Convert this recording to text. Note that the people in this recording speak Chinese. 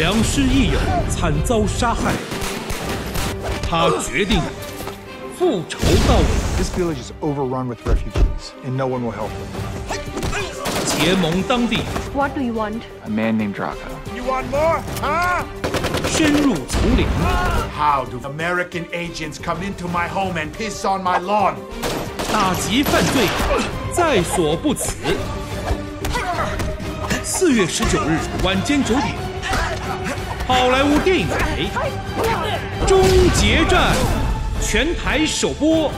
良师益友惨遭杀害，他决定复仇到底。This village is overrun with refugees, and no one will help them. 结盟当地，What do you want? A man named Draco. You want more? Huh? 深入丛林，How do American agents come into my home and piss on my lawn? 打击犯罪，在所不辞。四月十九日晚间九点，好莱坞电影台《终结战》全台首播。